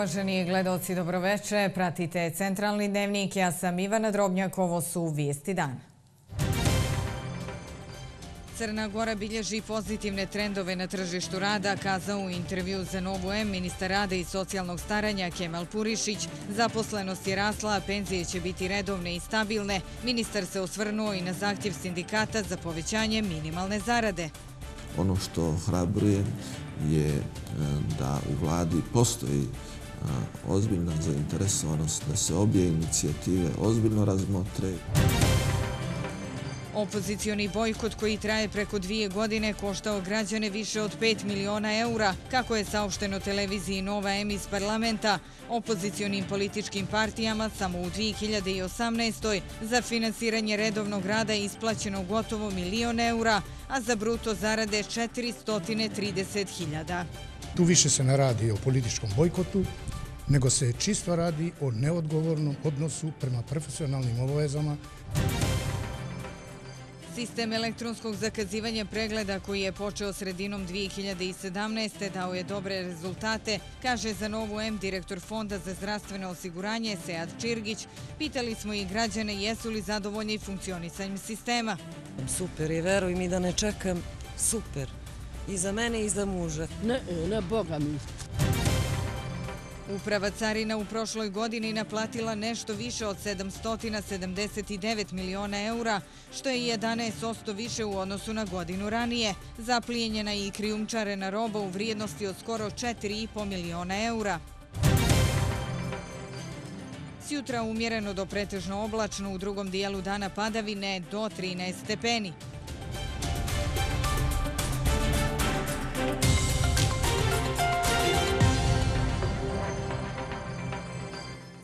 uvaženi gledalci, dobroveče. Pratite Centralni dnevnik. Ja sam Ivana Drobnjak. Ovo su Vijesti dana. Crna Gora bilježi pozitivne trendove na tržištu rada, kazao u intervju za Novu M ministar rada i socijalnog staranja Kemal Purišić. Zaposlenost je rasla, a penzije će biti redovne i stabilne. Ministar se osvrnuo i na zahtjev sindikata za povećanje minimalne zarade. Ono što hrabruje je eh, da u vladi postoji ozbiljna zainteresovanost da se obje inicijative ozbiljno razmotre. Opozicioni bojkot koji traje preko dvije godine koštao građane više od 5 miliona eura. Kako je saopšteno televiziji Nova M iz parlamenta, opozicionim političkim partijama samo u 2018. za finansiranje redovnog rada isplaćeno gotovo milion eura, a za bruto zarade 430.000. Tu više se ne radi o političkom bojkotu, nego se čisto radi o neodgovornom odnosu prema profesionalnim obavezama. Sistem elektronskog zakazivanja pregleda koji je počeo sredinom 2017. dao je dobre rezultate, kaže za novu M direktor Fonda za zdravstveno osiguranje Sead Čirgić. Pitali smo i građane jesu li zadovoljni funkcionisanjem sistema. Super i veruj mi da ne čekam, super. I za mene i za muža. Ne, ne, boga mi. Uprava Carina u prošloj godini naplatila nešto više od 779 miliona eura, što je 11% više u odnosu na godinu ranije. Zaplijenjena je i krijumčarena roba u vrijednosti od skoro 4,5 miliona eura. Sjutra umjereno do pretežno oblačno u drugom dijelu dana padavine do 13 stepeni.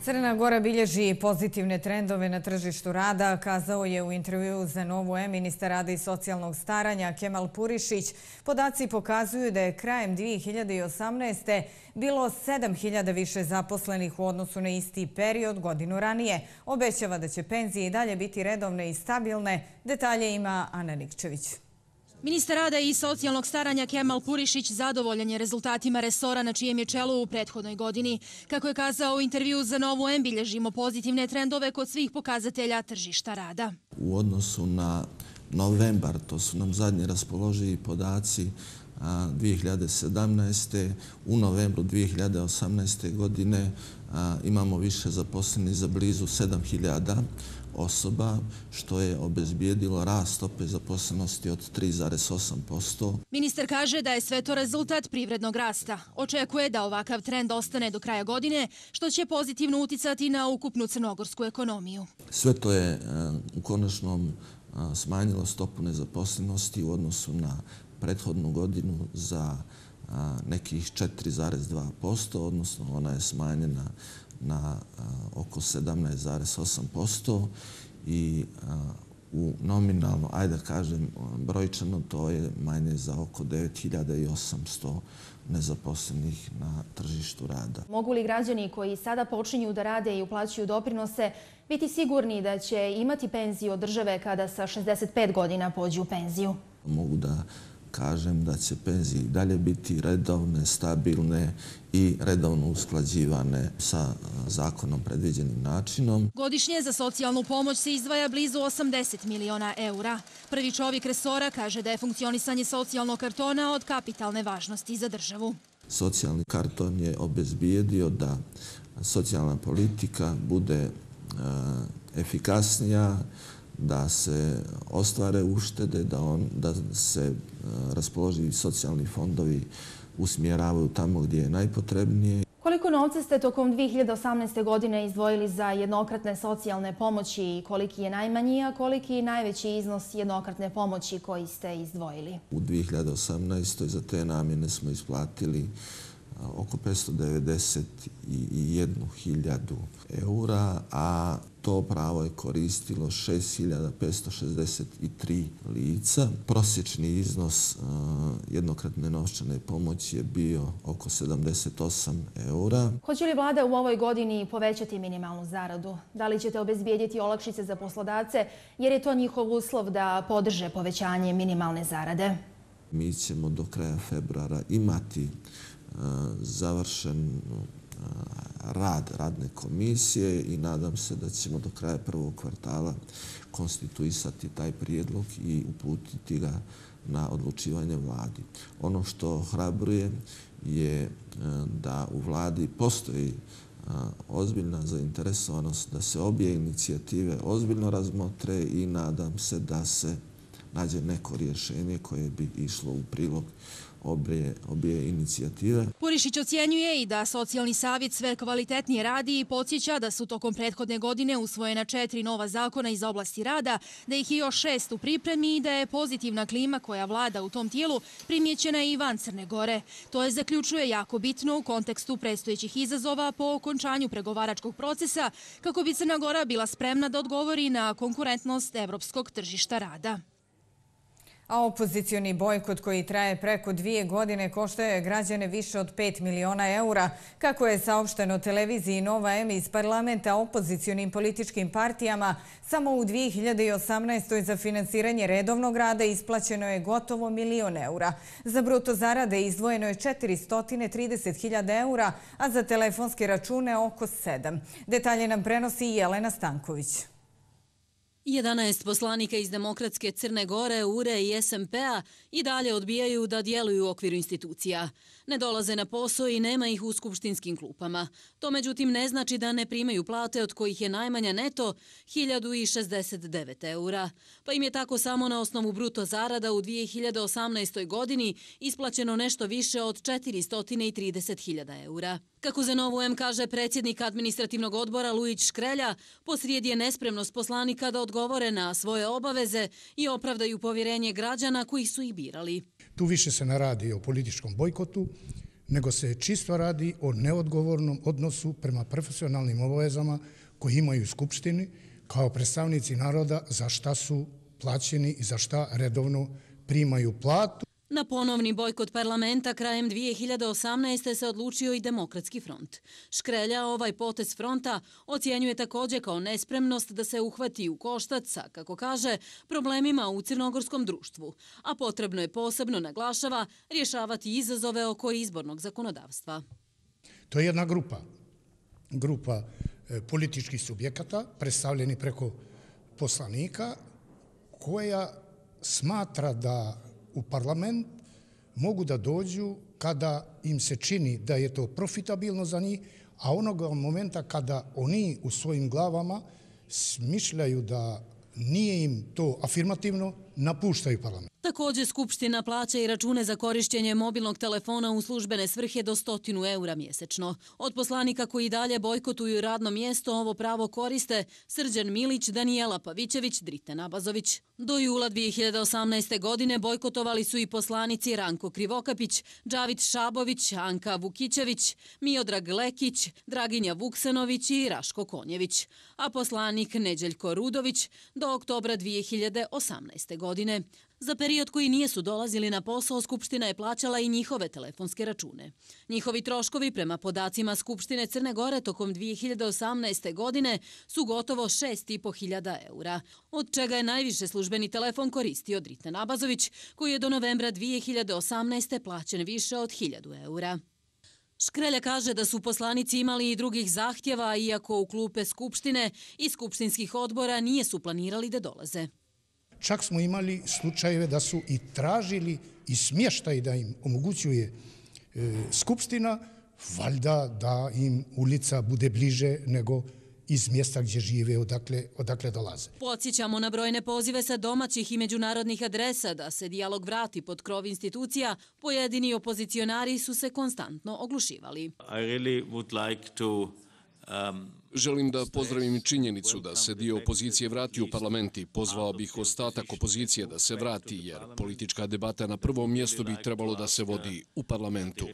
Crna Gora bilježi pozitivne trendove na tržištu rada, kazao je u intervju za Novu E ministar rada i socijalnog staranja Kemal Purišić. Podaci pokazuju da je krajem 2018. bilo 7000 više zaposlenih u odnosu na isti period godinu ranije. Obećava da će penzije i dalje biti redovne i stabilne. Detalje ima Ana Nikčević. Ministar rada i socijalnog staranja Kemal Purišić zadovoljan je rezultatima resora na čijem je čelu u prethodnoj godini. Kako je kazao u intervju za Novu M, bilježimo pozitivne trendove kod svih pokazatelja tržišta rada. U odnosu na novembar, to su nam zadnji raspoloživi podaci 2017. U novembru 2018. godine imamo više zaposleni za blizu 7000 osoba, što je obezbijedilo rast stope zaposlenosti od 3,8%. Ministar kaže da je sve to rezultat privrednog rasta. Očekuje da ovakav trend ostane do kraja godine, što će pozitivno uticati na ukupnu crnogorsku ekonomiju. Sve to je e, u konačnom e, smanjilo stopu nezaposlenosti u odnosu na prethodnu godinu za e, nekih 4,2%, odnosno ona je smanjena na oko 17,8% i u nominalno, ajde da kažem brojčano, to je manje za oko 9800 nezaposlenih na tržištu rada. Mogu li građani koji sada počinju da rade i uplaćuju doprinose biti sigurni da će imati penziju od države kada sa 65 godina pođu u penziju? Mogu da kažem da će penzije i dalje biti redovne, stabilne i redovno usklađivane sa zakonom predviđenim načinom. Godišnje za socijalnu pomoć se izdvaja blizu 80 miliona eura. Prvi čovjek resora kaže da je funkcionisanje socijalnog kartona od kapitalne važnosti za državu. Socijalni karton je obezbijedio da socijalna politika bude efikasnija, da se ostvare uštede, da, on, da se raspoloživi socijalni fondovi usmjeravaju tamo gdje je najpotrebnije. Koliko novca ste tokom 2018. godine izdvojili za jednokratne socijalne pomoći i koliki je najmanji, a koliki je najveći iznos jednokratne pomoći koji ste izdvojili? U 2018. za te namjene smo isplatili oko 591.000 eura, a to pravo je koristilo 6.563 lica. Prosječni iznos jednokratne novčane pomoći je bio oko 78 eura. Hoće li vlada u ovoj godini povećati minimalnu zaradu? Da li ćete obezbijediti olakšice za poslodavce jer je to njihov uslov da podrže povećanje minimalne zarade? Mi ćemo do kraja februara imati završen rad radne komisije i nadam se da ćemo do kraja prvog kvartala konstituisati taj prijedlog i uputiti ga na odlučivanje vladi. Ono što hrabruje je e, da u vladi postoji e, ozbiljna zainteresovanost da se obje inicijative ozbiljno razmotre i nadam se da se nađe neko rješenje koje bi išlo u prilog obje, obje inicijative. Purišić ocjenjuje i da socijalni savjet sve kvalitetnije radi i podsjeća da su tokom prethodne godine usvojena četiri nova zakona iz oblasti rada, da ih je još šest u pripremi i da je pozitivna klima koja vlada u tom tijelu primjećena i van Crne Gore. To je zaključuje jako bitno u kontekstu predstojećih izazova po okončanju pregovaračkog procesa kako bi Crna Gora bila spremna da odgovori na konkurentnost evropskog tržišta rada. A opozicioni bojkot koji traje preko dvije godine koštaje građane više od 5 miliona eura. Kako je saopšteno televiziji Nova M iz parlamenta opozicionim političkim partijama, samo u 2018. za finansiranje redovnog rada isplaćeno je gotovo milion eura. Za bruto zarade izdvojeno je 430.000 eura, a za telefonske račune oko 7. Detalje nam prenosi Jelena Stanković. 11 poslanika iz Demokratske Crne Gore, URE i SMP-a i dalje odbijaju da djeluju u okviru institucija. Ne dolaze na posao i nema ih u skupštinskim klupama. To međutim ne znači da ne primaju plate od kojih je najmanja neto 1069 eura. Pa im je tako samo na osnovu bruto zarada u 2018. godini isplaćeno nešto više od 430.000 eura. Kako za novu M kaže predsjednik administrativnog odbora Lujić Škrelja, posrijed je nespremnost poslanika da odgovore na svoje obaveze i opravdaju povjerenje građana koji su ih birali. Tu više se ne radi o političkom bojkotu, nego se čisto radi o neodgovornom odnosu prema profesionalnim obavezama koji imaju u Skupštini kao predstavnici naroda za šta su plaćeni i za šta redovno primaju platu. Na ponovni bojkot parlamenta krajem 2018. se odlučio i Demokratski front. Škrelja ovaj potez fronta ocjenjuje također kao nespremnost da se uhvati u koštac sa, kako kaže, problemima u crnogorskom društvu, a potrebno je posebno naglašava rješavati izazove oko izbornog zakonodavstva. To je jedna grupa, grupa e, političkih subjekata predstavljeni preko poslanika koja smatra da u parlament mogu da dođu kada im se čini da je to profitabilno za njih, a onoga momenta kada oni u svojim glavama smišljaju da nije im to afirmativno, napuštaju parlament. Također Skupština plaća i račune za korišćenje mobilnog telefona u službene svrhe do stotinu eura mjesečno. Od poslanika koji dalje bojkotuju radno mjesto ovo pravo koriste Srđan Milić, Danijela Pavićević, Drite Nabazović. Do jula 2018. godine bojkotovali su i poslanici Ranko Krivokapić, Đavit Šabović, Anka Vukićević, Miodrag Lekić, Draginja Vuksanović i Raško Konjević. A poslanik Neđeljko Rudović do oktobra 2018. godine. Za period koji nijesu dolazili na posao, Skupština je plaćala i njihove telefonske račune. Njihovi troškovi prema podacima Skupštine Crne Gore tokom 2018. godine su gotovo 6.500 eura, od čega je najviše službeni telefon koristio Dritan Abazović, koji je do novembra 2018. plaćen više od 1000 eura. Škrelja kaže da su poslanici imali i drugih zahtjeva, iako u klupe Skupštine i Skupštinskih odbora nije su planirali da dolaze. Čak smo imali slučajeve da su i tražili i smještaj da im omogućuje e, Skupština, valjda da im ulica bude bliže nego iz mjesta gdje žive, odakle, odakle dolaze. Podsjećamo na brojne pozive sa domaćih i međunarodnih adresa da se dijalog vrati pod krov institucija, pojedini opozicionari su se konstantno oglušivali. I really would like to um, Želim da pozdravim činjenicu da se dio opozicije vrati u parlament i pozvao bih ostatak opozicije da se vrati, jer politička debata na prvom mjestu bi trebalo da se vodi u parlamentu.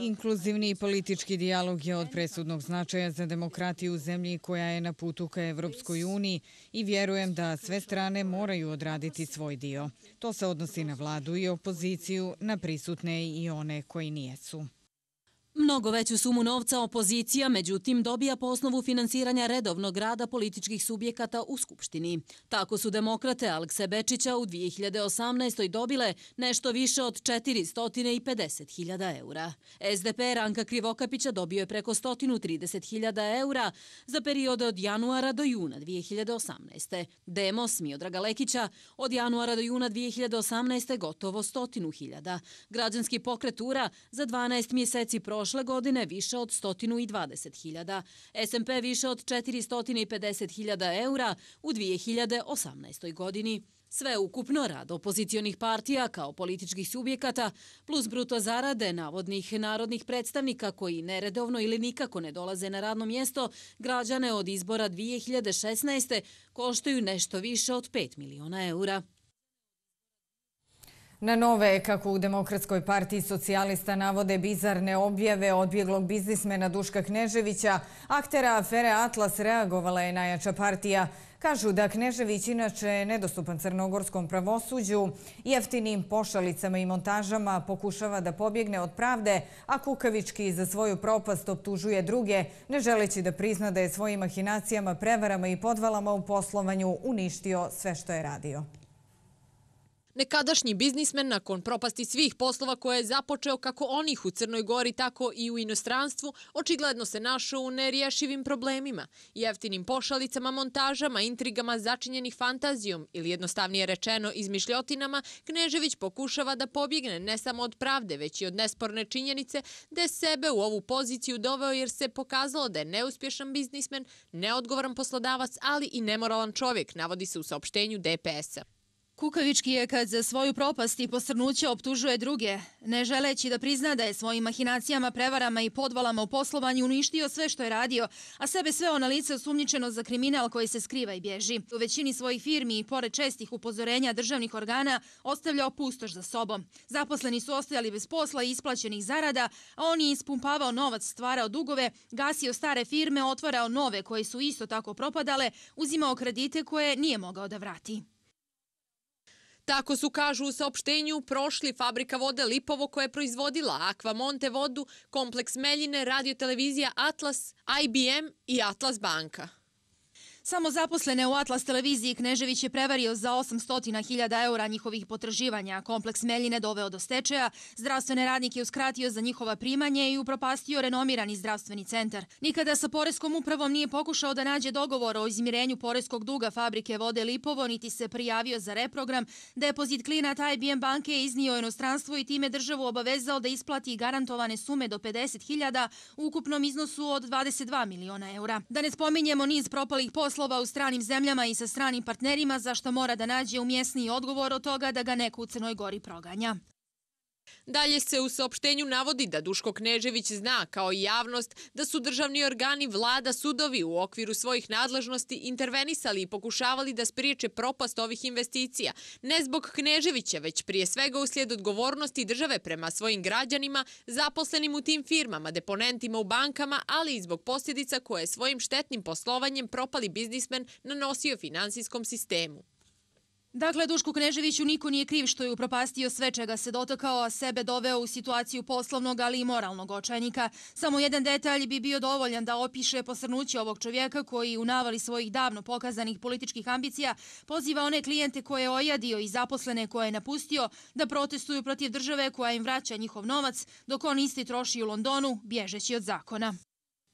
Inkluzivni politički dijalog je od presudnog značaja za demokratiju u zemlji koja je na putu ka Evropskoj uniji i vjerujem da sve strane moraju odraditi svoj dio. To se odnosi na vladu i opoziciju, na prisutne i one koji nijesu. Mnogo veću sumu novca opozicija, međutim, dobija po osnovu finansiranja redovnog rada političkih subjekata u Skupštini. Tako su demokrate Alekse Bečića u 2018. dobile nešto više od 450.000 eura. SDP Ranka Krivokapića dobio je preko 130.000 eura za periode od januara do juna 2018. Demos Miodraga Lekića od januara do juna 2018. gotovo 100.000. Građanski pokretura za 12 mjeseci prošle prošle godine više od 120.000, SMP više od 450.000 eura u 2018. godini. Sve ukupno rad opozicionih partija kao političkih subjekata plus bruto zarade navodnih narodnih predstavnika koji neredovno ili nikako ne dolaze na radno mjesto građane od izbora 2016. koštaju nešto više od 5 miliona eura. Na nove, kako u Demokratskoj partiji socijalista navode bizarne objave odbjeglog biznismena Duška Kneževića, aktera afere Atlas reagovala je najjača partija. Kažu da Knežević inače nedostupan crnogorskom pravosuđu, jeftinim pošalicama i montažama pokušava da pobjegne od pravde, a Kukavički za svoju propast optužuje druge, ne želeći da prizna da je svojim mahinacijama, prevarama i podvalama u poslovanju uništio sve što je radio. Nekadašnji biznismen nakon propasti svih poslova koje je započeo kako onih u Crnoj Gori, tako i u inostranstvu, očigledno se našao u nerješivim problemima, jeftinim pošalicama, montažama, intrigama začinjenih fantazijom ili jednostavnije rečeno izmišljotinama, Knežević pokušava da pobjegne ne samo od pravde, već i od nesporne činjenice da je sebe u ovu poziciju doveo jer se pokazalo da je neuspješan biznismen, neodgovoran poslodavac, ali i nemoralan čovjek, navodi se u saopštenju DPS-a. Kukavički je kad za svoju propast i posrnuće optužuje druge, ne želeći da prizna da je svojim mahinacijama, prevarama i podvalama u poslovanju uništio sve što je radio, a sebe sve ona lice osumnjičeno za kriminal koji se skriva i bježi. U većini svojih firmi i pored čestih upozorenja državnih organa ostavljao pustoš za sobom. Zaposleni su ostajali bez posla i isplaćenih zarada, a on je ispumpavao novac, stvarao dugove, gasio stare firme, otvarao nove koje su isto tako propadale, uzimao kredite koje nije mogao da vrati. Tako su, kažu u saopštenju, prošli fabrika vode Lipovo koja je proizvodila Aquamonte vodu, kompleks Meljine, radiotelevizija Atlas, IBM i Atlas banka. Samo zaposlene u Atlas televiziji Knežević je prevario za 800.000 eura njihovih potraživanja. Kompleks Meljine doveo do stečaja, zdravstvene radnike uskratio za njihova primanje i upropastio renomirani zdravstveni centar. Nikada sa Poreskom upravom nije pokušao da nađe dogovor o izmirenju Poreskog duga fabrike vode Lipovo, niti se prijavio za reprogram. Depozit klinat IBM banke je iznio inostranstvo i time državu obavezao da isplati garantovane sume do 50.000 u ukupnom iznosu od 22 miliona eura. Da ne spominjemo niz propalih posla poslova u stranim zemljama i sa stranim partnerima, za što mora da nađe umjesniji odgovor od toga da ga neko u Crnoj Gori proganja. Dalje se u saopštenju navodi da Duško Knežević zna kao i javnost da su državni organi vlada sudovi u okviru svojih nadležnosti intervenisali i pokušavali da spriječe propast ovih investicija. Ne zbog Kneževića, već prije svega uslijed odgovornosti države prema svojim građanima, zaposlenim u tim firmama, deponentima u bankama, ali i zbog posljedica koje je svojim štetnim poslovanjem propali biznismen nanosio finansijskom sistemu. Dakle, Duško Kneževiću niko nije kriv što je upropastio sve čega se dotakao, a sebe doveo u situaciju poslovnog, ali i moralnog očajnika. Samo jedan detalj bi bio dovoljan da opiše posrnuće ovog čovjeka koji u navali svojih davno pokazanih političkih ambicija poziva one klijente koje je ojadio i zaposlene koje je napustio da protestuju protiv države koja im vraća njihov novac, dok on isti troši u Londonu, bježeći od zakona.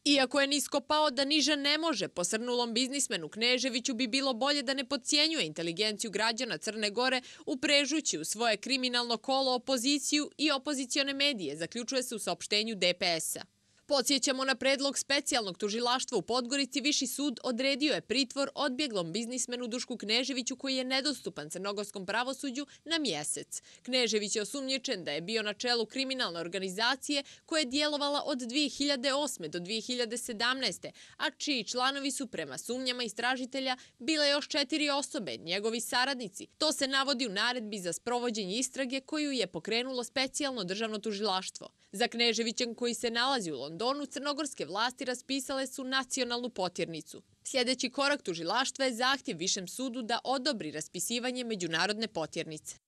Iako je nisko pao da niže ne može, posrnulom biznismenu Kneževiću bi bilo bolje da ne podcijenjuje inteligenciju građana Crne Gore uprežući u svoje kriminalno kolo opoziciju i opozicione medije, zaključuje se u saopštenju DPS-a. Podsjećamo na predlog specijalnog tužilaštva u Podgorici, Viši sud odredio je pritvor odbjeglom biznismenu Dušku Kneževiću koji je nedostupan crnogorskom pravosuđu na mjesec. Knežević je osumnječen da je bio na čelu kriminalne organizacije koja je dijelovala od 2008. do 2017. a čiji članovi su prema sumnjama istražitelja bile još četiri osobe, njegovi saradnici. To se navodi u naredbi za sprovođenje istrage koju je pokrenulo specijalno državno tužilaštvo. Za Kneževićem koji se nalazi u Londonu, crnogorske vlasti raspisale su nacionalnu potjernicu. Sljedeći korak tužilaštva je zahtjev Višem sudu da odobri raspisivanje međunarodne potjernice.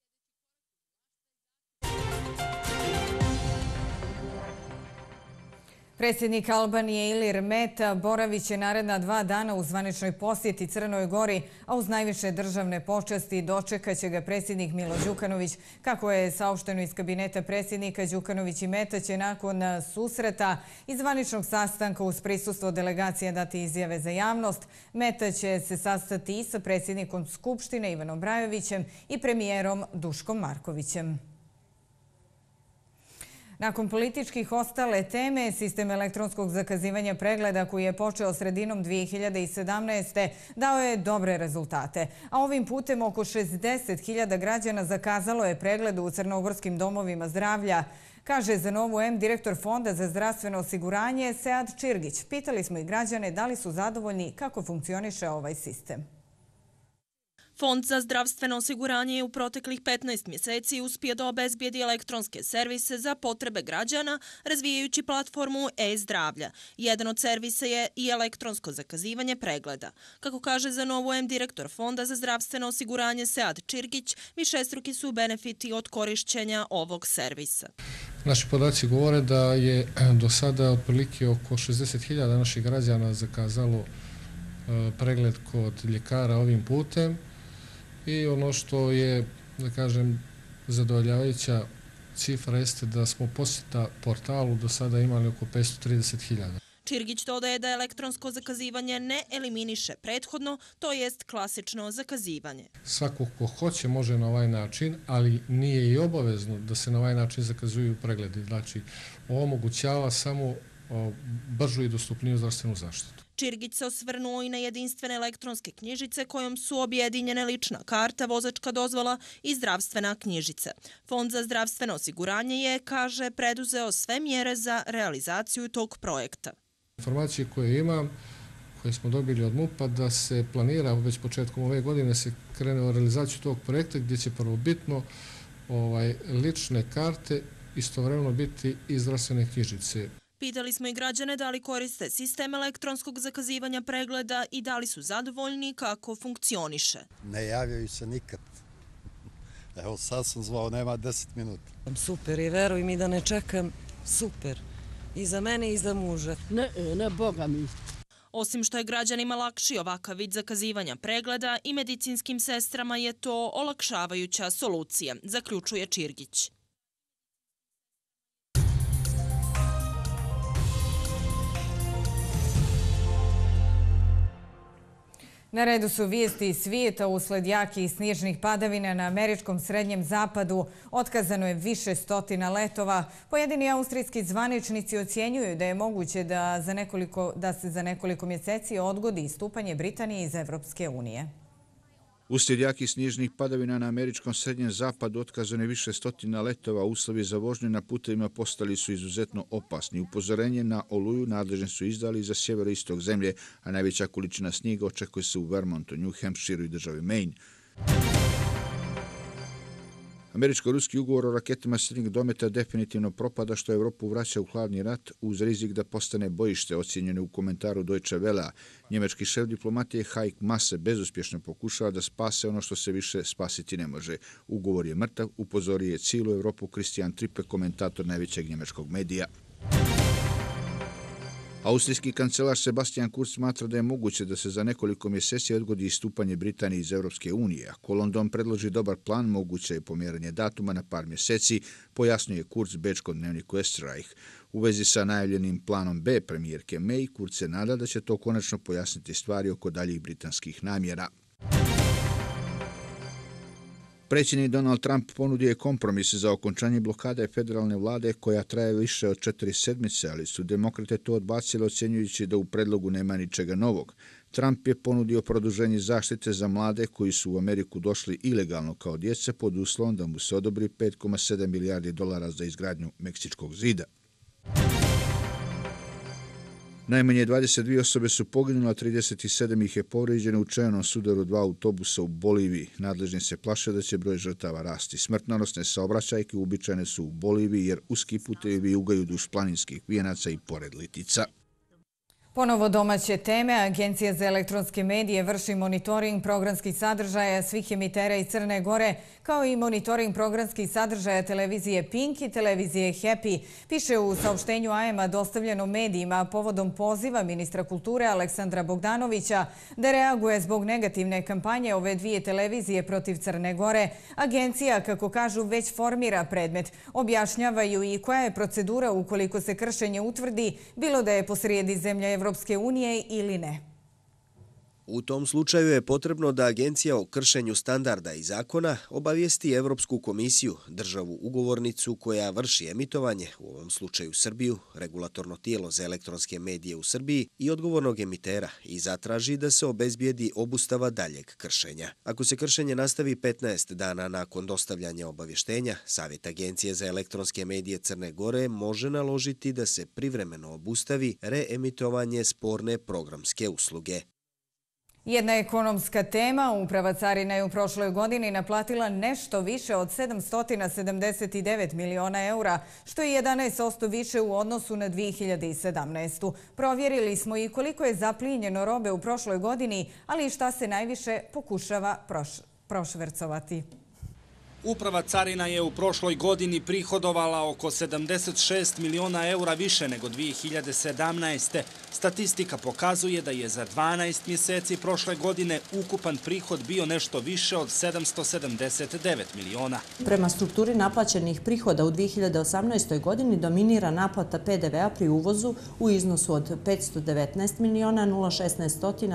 Predsjednik Albanije Ilir Meta boravit će naredna dva dana u zvaničnoj posjeti Crnoj Gori, a uz najviše državne počasti dočekat će ga predsjednik Milo Đukanović. Kako je saopšteno iz kabineta predsjednika, Đukanović i Meta će nakon susreta i zvaničnog sastanka uz prisustvo delegacije dati izjave za javnost. Meta će se sastati i sa predsjednikom Skupštine Ivanom Brajovićem i premijerom Duškom Markovićem. Nakon političkih ostale teme, sistem elektronskog zakazivanja pregleda koji je počeo sredinom 2017. dao je dobre rezultate. A ovim putem oko 60.000 građana zakazalo je pregled u crnogorskim domovima zdravlja. Kaže za novu M direktor Fonda za zdravstveno osiguranje Sead Čirgić. Pitali smo i građane da li su zadovoljni kako funkcioniše ovaj sistem. Fond za zdravstveno osiguranje je u proteklih 15 mjeseci uspio da obezbijedi elektronske servise za potrebe građana, razvijajući platformu e-zdravlja. Jedan od servisa je i elektronsko zakazivanje pregleda. Kako kaže za novu M direktor Fonda za zdravstveno osiguranje Sead Čirgić, višestruki su benefiti od korišćenja ovog servisa. Naši podaci govore da je eh, do sada otprilike oko 60.000 naših građana zakazalo eh, pregled kod ljekara ovim putem i ono što je, da kažem, zadovoljavajuća cifra jeste da smo posjeta portalu do sada imali oko 530.000. Čirgić dodaje da elektronsko zakazivanje ne eliminiše prethodno, to jest klasično zakazivanje. Svako ko hoće može na ovaj način, ali nije i obavezno da se na ovaj način zakazuju pregledi. Znači, omogućava samo bržu i dostupniju zdravstvenu zaštitu. Čirgić se osvrnuo i na jedinstvene elektronske knjižice kojom su objedinjene lična karta, vozačka dozvola i zdravstvena knjižica. Fond za zdravstveno osiguranje je, kaže, preduzeo sve mjere za realizaciju tog projekta. Informacije koje imam, koje smo dobili od MUPA, da se planira već početkom ove godine se krene u realizaciju tog projekta gdje će prvobitno ovaj, lične karte istovremeno biti i zdravstvene knjižice. Pitali smo i građane da li koriste sistem elektronskog zakazivanja pregleda i da li su zadovoljni kako funkcioniše. Ne javljaju se nikad. Evo sad sam zvao, nema deset minuta. Super i veruj mi da ne čekam, super. I za mene i za muže. Ne, ne, boga mi. Osim što je građanima lakši ovakav vid zakazivanja pregleda i medicinskim sestrama je to olakšavajuća solucija, zaključuje Čirgić. Na redu su vijesti iz svijeta usled jakih snježnih padavina na američkom srednjem zapadu. Otkazano je više stotina letova. Pojedini austrijski zvaničnici ocjenjuju da je moguće da, za nekoliko, da se za nekoliko mjeseci odgodi istupanje Britanije iz Evropske unije. Uslijed jakih snježnih padavina na američkom srednjem zapadu otkazane više stotina letova, uslovi za vožnju na putevima postali su izuzetno opasni. Upozorenje na oluju nadležne su izdali za sjeveroistog zemlje, a najveća količina snijega očekuje se u Vermontu, New Hampshire i državi Maine. Američko-ruski ugovor o raketima srednjeg dometa definitivno propada što Evropu vraća u hladni rat uz rizik da postane bojište, ocjenjeno u komentaru Deutsche Welle. Njemački šef diplomatije Haik Masse bezuspješno pokušava da spase ono što se više spasiti ne može. Ugovor je mrtav, upozorije cijelu Evropu Kristijan Tripe, komentator najvećeg njemačkog medija. Austrijski kancelar Sebastian Kurz smatra da je moguće da se za nekoliko mjeseci odgodi istupanje Britanije iz Europske unije. Ako London predloži dobar plan, moguće je pomjeranje datuma na par mjeseci, pojasnuje Kurz Bečkom dnevniku Esterreich. U vezi sa najavljenim planom B premijerke May, Kurz se nada da će to konačno pojasniti stvari oko daljih britanskih namjera. Predsjednik Donald Trump ponudio je kompromis za okončanje blokade federalne vlade koja traje više od četiri sedmice, ali su demokrate to odbacili ocjenjujući da u predlogu nema ničega novog. Trump je ponudio produženje zaštite za mlade koji su u Ameriku došli ilegalno kao djece pod uslovom da mu se odobri 5,7 milijardi dolara za izgradnju Meksičkog zida. Najmanje 22 osobe su poginule, a 37 ih je povređeno u čajnom sudaru dva autobusa u Boliviji. Nadležni se plaše da će broj žrtava rasti. Smrtnanosne saobraćajke uobičajene su u Boliviji jer uski putevi ugaju duš planinskih vijenaca i pored litica. Ponovo domaće teme. Agencija za elektronske medije vrši monitoring programskih sadržaja svih emitera iz Crne Gore, kao i monitoring programskih sadržaja televizije Pink i televizije Happy. Piše u saopštenju AM-a dostavljeno medijima povodom poziva ministra kulture Aleksandra Bogdanovića da reaguje zbog negativne kampanje ove dvije televizije protiv Crne Gore. Agencija, kako kažu, već formira predmet. Objašnjavaju i koja je procedura ukoliko se kršenje utvrdi, bilo da je posrijedi zemlja Evropa Evropske unije ili ne. U tom slučaju je potrebno da Agencija o kršenju standarda i zakona obavijesti Evropsku komisiju, državu ugovornicu koja vrši emitovanje, u ovom slučaju Srbiju, regulatorno tijelo za elektronske medije u Srbiji i odgovornog emitera i zatraži da se obezbijedi obustava daljeg kršenja. Ako se kršenje nastavi 15 dana nakon dostavljanja obavještenja, Savjet Agencije za elektronske medije Crne Gore može naložiti da se privremeno obustavi reemitovanje sporne programske usluge. Jedna ekonomska tema. Uprava Carina je u prošloj godini naplatila nešto više od 779 miliona eura, što je 11% više u odnosu na 2017. Provjerili smo i koliko je zaplinjeno robe u prošloj godini, ali i šta se najviše pokušava prošvercovati. Uprava Carina je u prošloj godini prihodovala oko 76 miliona eura više nego 2017. Statistika pokazuje da je za 12 mjeseci prošle godine ukupan prihod bio nešto više od 779 miliona. Prema strukturi naplaćenih prihoda u 2018. godini dominira naplata PDV-a pri uvozu u iznosu od 519 miliona 016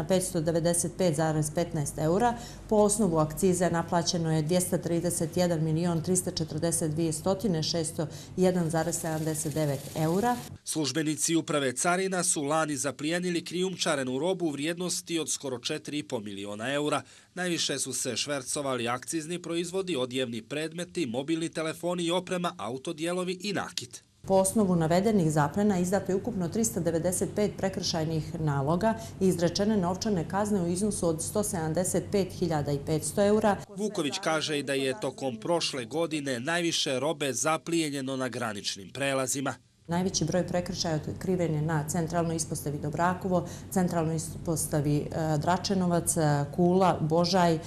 595,15 eura. Po osnovu akcize naplaćeno je 231 1 milion 342 stotine 601,79 eura. Službenici uprave Carina su lani zaplijenili krijumčarenu robu u vrijednosti od skoro 4,5 miliona eura. Najviše su se švercovali akcizni proizvodi, odjevni predmeti, mobilni telefoni i oprema, autodijelovi i nakit. Po osnovu navedenih zaplena izdato je ukupno 395 prekršajnih naloga i izrečene novčane kazne u iznosu od 175.500 eura. Vuković kaže i da je tokom prošle godine najviše robe zaplijenjeno na graničnim prelazima. Najveći broj prekršaja otkriven je na centralnoj ispostavi Dobrakovo, centralnoj ispostavi e, Dračenovac, e, Kula, Božaj e,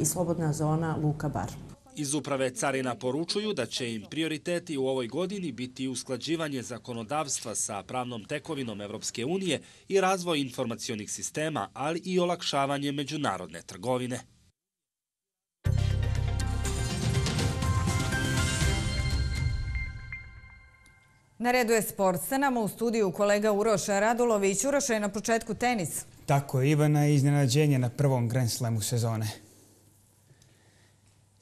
i slobodna zona Luka Bar. Iz uprave Carina poručuju da će im prioriteti u ovoj godini biti usklađivanje zakonodavstva sa pravnom tekovinom Evropske unije i razvoj informacijonih sistema, ali i olakšavanje međunarodne trgovine. Na redu je sport. Sa nama u studiju kolega Uroša Radulović. Uroša je na početku tenis. Tako je, Ivana, iznenađenje na prvom Grand Slamu sezone.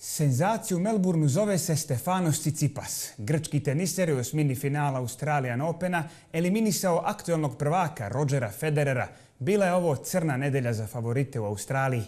Senzaciju u Melbourneu zove se Stefanos Tsitsipas. Grčki teniser je u osmini finala Australian Opena eliminisao aktualnog prvaka Rodgera Federera. Bila je ovo crna nedelja za favorite u Australiji.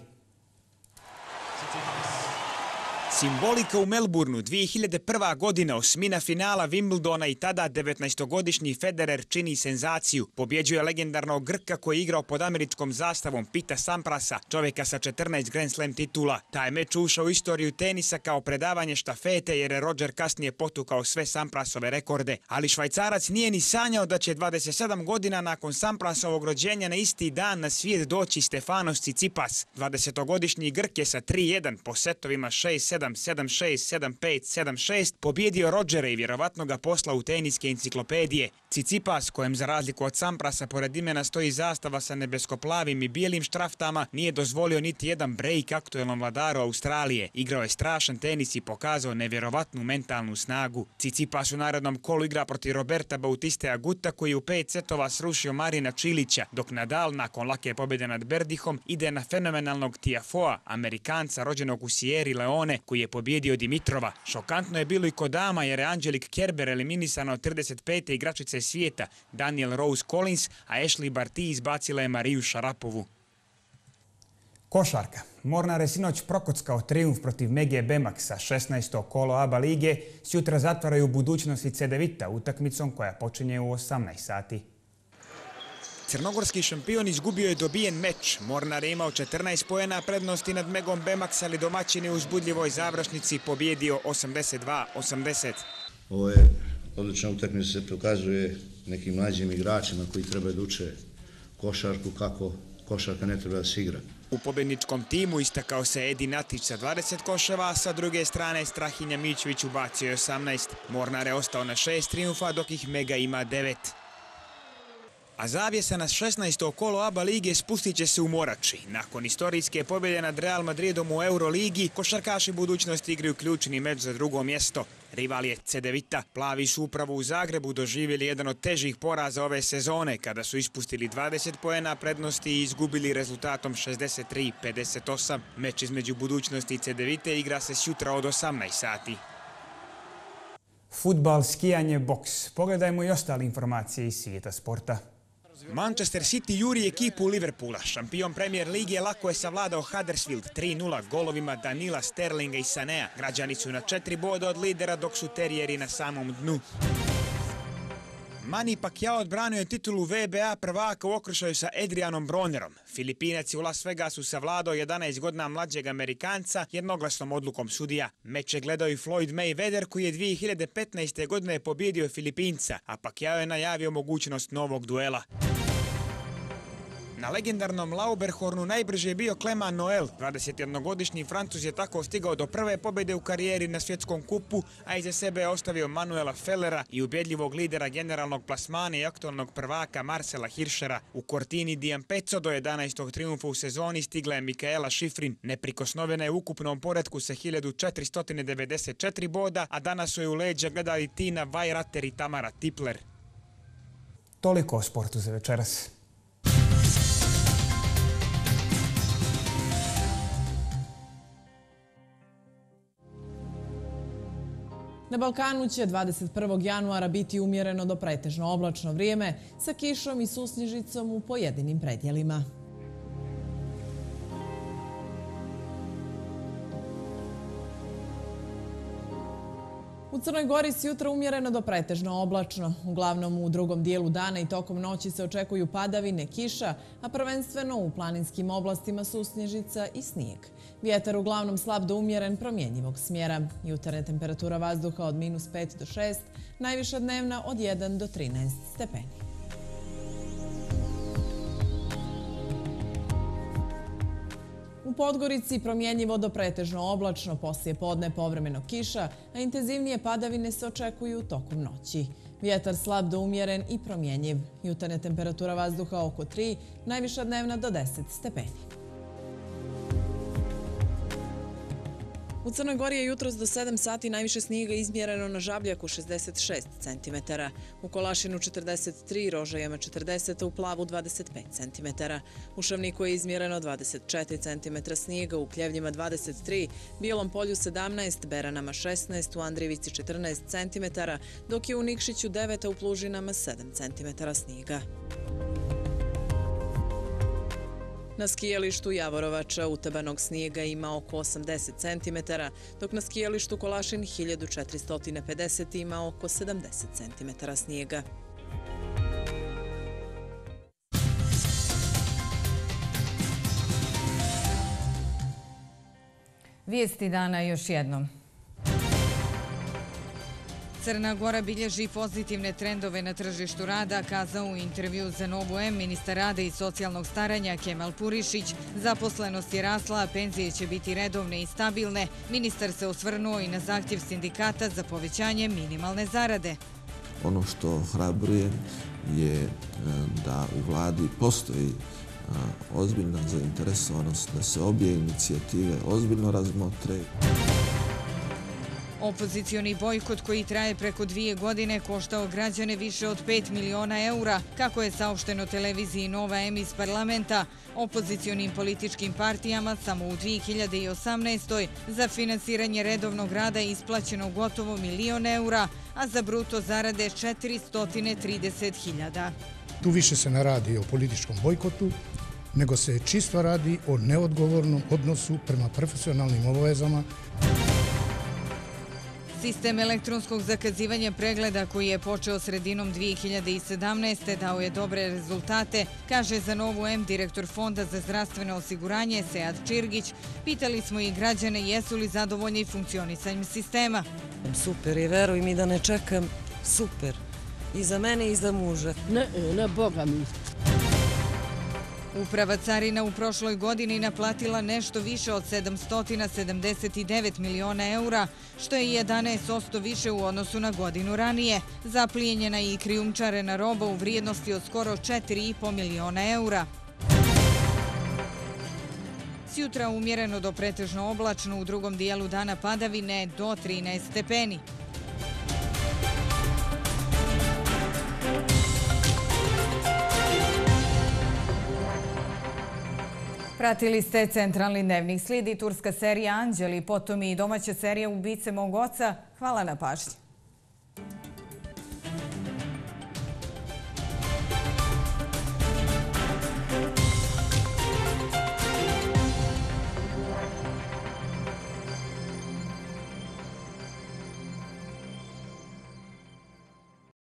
Simbolika u Melbourneu 2001. godina osmina finala Wimbledona i tada 19-godišnji Federer čini senzaciju. Pobjeđuje legendarnog Grka koji je igrao pod američkom zastavom Pita Samprasa, čovjeka sa 14 Grand Slam titula. Taj meč ušao u istoriju tenisa kao predavanje štafete jer je Roger kasnije potukao sve Samprasove rekorde. Ali švajcarac nije ni sanjao da će 27 godina nakon Samprasovog rođenja na isti dan na svijet doći Stefanos Cicipas. 20-godišnji Grk je sa 3-1 po setovima 6-7 7-6-7-5-7-6 pobjedio Rodgera i vjerovatno ga posla u teniske enciklopedije. Cicipas, kojem za razliku od Samprasa pored imena stoji zastava sa nebeskoplavim i bijelim štraftama, nije dozvolio niti jedan break aktuelnom vladaru Australije. Igrao je strašan tenis i pokazao nevjerovatnu mentalnu snagu. Cicipas u narodnom kolu igra proti Roberta Bautiste Aguta koji u pet setova srušio Marina Čilića, dok Nadal nakon lake pobjede nad Berdihom ide na fenomenalnog Tiafoa, Amerikanca rođenog u Sierra Leone, koji je pobjedio Dimitrova. Šokantno je bilo i kod dama jer je Angelik Kerber eliminisana od 35. igračice svijeta Daniel Rose Collins, a Ashley Barty izbacila je Mariju Šarapovu. Košarka. Mornar je sinoć prokockao triumf protiv Mege Bemak sa 16. kolo ABA lige. Sjutra zatvaraju budućnosti Cedevita utakmicom koja počinje u 18 sati. Crnogorski šampion izgubio je dobijen meč. Mornar je imao 14 pojena prednosti nad Megom Bemax, ali domaćin je u uzbudljivoj završnici pobjedio 82-80. Ovo je odlična utakmica se pokazuje nekim mlađim igračima koji treba da uče košarku kako košarka ne treba da se igra. U pobjedničkom timu istakao se Edi Natić sa 20 koševa, a sa druge strane Strahinja Mićević ubacio je 18. Mornar je ostao na 6 triumfa, dok ih Mega ima 9. A zavijesa na 16. kolo ABA lige spustit će se u Morači. Nakon istorijske pobjede nad Real Madridom u Euroligi, košarkaši budućnosti igraju ključni meč za drugo mjesto. Rival je Cedevita. Plavi su upravo u Zagrebu doživjeli jedan od težih poraza ove sezone, kada su ispustili 20 pojena prednosti i izgubili rezultatom 63-58. Meč između budućnosti i Cedevite igra se sjutra od 18 sati. Futbal, skijanje, boks. Pogledajmo i ostale informacije iz svijeta sporta. Manchester City juri ekipu Liverpoola. Šampion Premier Lige lako je savladao Huddersfield 3-0 golovima Danila Sterlinga i Sanea. Građani su na četiri boda od lidera dok su terijeri na samom dnu. Mani Pacquiao odbranio je titulu VBA prvaka u okršaju sa Adrianom Bronerom. Filipinac u Las Vegasu savladao 11 godina mlađeg Amerikanca jednoglasnom odlukom sudija. Meč je gledao i Floyd Mayweather koji je 2015. godine pobjedio Filipinca, a Pacquiao je najavio mogućnost novog duela. Na legendarnom Lauberhornu najbrže je bio Clement Noel. 21-godišnji Francuz je tako stigao do prve pobjede u karijeri na svjetskom kupu, a iza sebe je ostavio Manuela Fellera i ubjedljivog lidera generalnog plasmana i aktualnog prvaka Marcela Hiršera. U Cortini Diampeco do 11. triumfa u sezoni stigla je Mikaela Šifrin. Neprikosnovena je u ukupnom poredku sa 1494 boda, a danas su je u leđa gledali Tina Vajrater i Tamara Tipler. Toliko o sportu za večeras. Na Balkanu će 21. januara biti umjereno do pretežno oblačno vrijeme sa kišom i susnježicom u pojedinim predjelima. U Crnoj Gori si jutra umjereno do pretežno oblačno. Uglavnom u drugom dijelu dana i tokom noći se očekuju padavine, kiša, a prvenstveno u planinskim oblastima su snježica i snijeg. Vjetar uglavnom slab do umjeren promjenjivog smjera. Jutarnja temperatura vazduha od minus 5 do 6, najviša dnevna od 1 do 13 stepeni. U Podgorici promjenjivo do pretežno oblačno, poslije podne povremeno kiša, a intenzivnije padavine se očekuju tokom noći. Vjetar slab do umjeren i promjenjiv. Jutarnja temperatura vazduha oko 3, najviša dnevna do 10 stepeni. U Crnoj Gori je jutros do 7 sati najviše snijega izmjereno na Žabljaku 66 cm, u Kolašinu 43, Rožajama 40, u Plavu 25 cm. U Šavniku je izmjereno 24 cm snijega, u Pljevljima 23, Bijelom polju 17, Beranama 16, u Andrijevici 14 cm, dok je u Nikšiću 9, u Plužinama 7 cm snijega. Na skijalištu Javorovača utabanog snijega ima oko 80 cm, dok na skijalištu Kolašin 1450 ima oko 70 cm snijega. Vijesti dana još jednom. Crna Gora bilježi pozitivne trendove na tržištu rada, kazao u intervju za Novu M ministar rada i socijalnog staranja Kemal Purišić. Zaposlenost je rasla, a penzije će biti redovne i stabilne. Ministar se osvrnuo i na zahtjev sindikata za povećanje minimalne zarade. Ono što hrabruje je e, da u vladi postoji e, ozbiljna zainteresovanost da se obje inicijative ozbiljno razmotre. Opozicioni bojkot koji traje preko dvije godine koštao građane više od 5 miliona eura. Kako je saopšteno televiziji Nova M iz parlamenta, Opozicionim političkim partijama samo u 2018. za finansiranje redovnog rada je isplaćeno gotovo milion eura, a za bruto zarade 430.000. Tu više se ne radi o političkom bojkotu, nego se čisto radi o neodgovornom odnosu prema profesionalnim obavezama. Sistem elektronskog zakazivanja pregleda koji je počeo sredinom 2017. dao je dobre rezultate, kaže za novu M direktor Fonda za zdravstveno osiguranje Sead Čirgić. Pitali smo i građane jesu li zadovoljni funkcionisanjem sistema. Super i veruj mi da ne čekam, super. I za mene i za muža. Ne, ne, boga mi. Uprava Carina u prošloj godini naplatila nešto više od 779 miliona eura, što je 11% više u odnosu na godinu ranije. Zaplijenjena je i krijumčarena roba u vrijednosti od skoro 4,5 miliona eura. Sjutra umjereno do pretežno oblačno, u drugom dijelu dana padavine do 13 stepeni. Pratili ste centralni dnevnik. Slijedi turska serija Anđeli, potom i domaća serija Ubice mog oca. Hvala na pažnji.